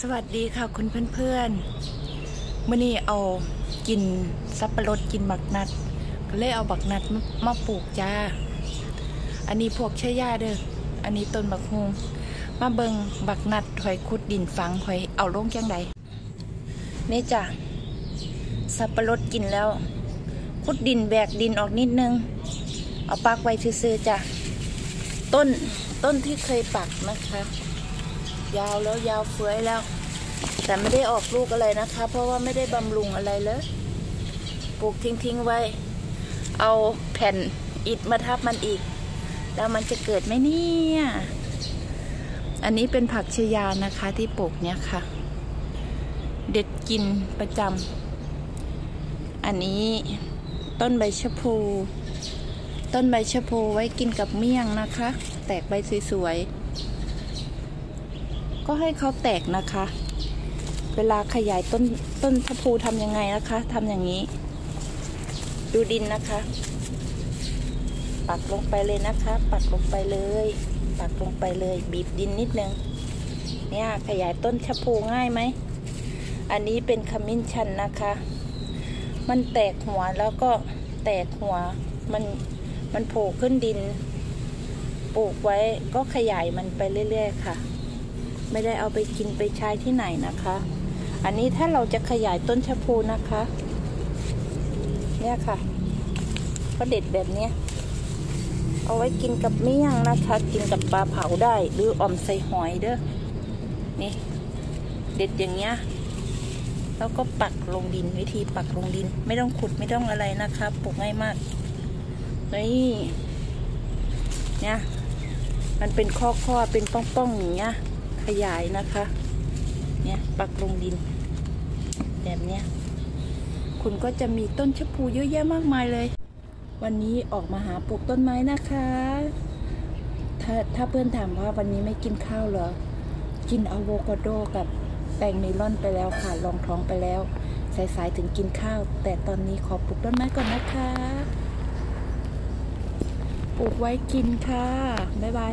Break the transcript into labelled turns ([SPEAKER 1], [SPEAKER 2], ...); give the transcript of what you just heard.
[SPEAKER 1] สวัสดีค่ะคุณเพื่อนๆมื่อนี้เอากินสับปะรดกินบักนัด ก็เลยเอาบักนัดมามาปลูกจ้า อันนี้พวกเชื่อยาเด้อ อันนี้ต้นบักฮงมาเบิงบักนัดหอยคุดดินฝังหอยเอาลงจังใดนี่จ้ะสับปะรดกินแล้ว คุดดินแบกดินออกนิดนึง เอาปักไว้ซื่อๆจ้ะ ต้นต้นที่เคยปักนะคะ ยาวแล้วยาวเฟื้อยแล้ว แต่ไม่ได้ออกลูกอะไรนะคะ เพราะว่าไม่ได้บำรุงอะไรเลยปลูกทิ้งๆไว้ เอาแผ่นอิฐมาทับมันอีก แล้วมันจะเกิดไหมเนี่ย อันนี้เป็นผักชยานะคะที่ปลูกเนี่ยค่ะ เด็ดกินประจำอันนี้ต้นใบชะพู ต้นใบชะพูไว้กินกับเมี่ยงนะคะ แตกใบสวยๆ ก็ให้เขาแตกนะคะ เวลาขยายต้นต้นชะพูทำยังไงนะคะทำอย่างนี้ ดูดินนะคะ ปักลงไปเลยนะคะ ปักลงไปเลย ปักลงไปเลย บีบดินนิดนึงเนี่ยขยายต้นชะพูง่ายไหม อันนี้เป็นขมิ้นชันนะคะ มันแตกหัวแล้วก็แตกหัวมันมันโผล่ขึ้นดิน ปลูกไว้ก็ขยายมันไปเรื่อย ๆ ค่ะ ไม่ได้เอาไปกินไปใช้ที่ไหนนะคะ อันนี้ถ้าเราจะขยายต้นชะพูนะคะ เนี่ยค่ะก็เด็ดแบบเนี้ยเอาไว้กินกับเมี่ยงนะคะ กินกับปลาเผาได้หรือออมใส่หอยเด้อนี่ เด็ดอย่างเงี้ยแล้วก็ปักลงดินวิธีปักลงดิน ไม่ต้องขุดไม่ต้องอะไรนะคะปลูกง่ายมากนี่เนี่ยมันเป็นข้อข้อเป็นป้องป้องอย่างเงี้ย ขยายนะคะ เนี่ยปักลงดิน แบบเนี้ย คุณก็จะมีต้นชะพูเยอะแยะมากมายเลย วันนี้ออกมาหาปลูกต้นไม้นะคะ ถ้าถ้าเพื่อนถามว่าวันนี้ไม่กินข้าวเหรอ กินอะโวคาโดกับแตงเมลอนไปแล้วค่ะรองท้องไปแล้ว สายๆถึงกินข้าว แต่ตอนนี้ขอปลูกต้นไม้ก่อนนะคะ ปลูกไว้กินค่ะ บ๊ายบาย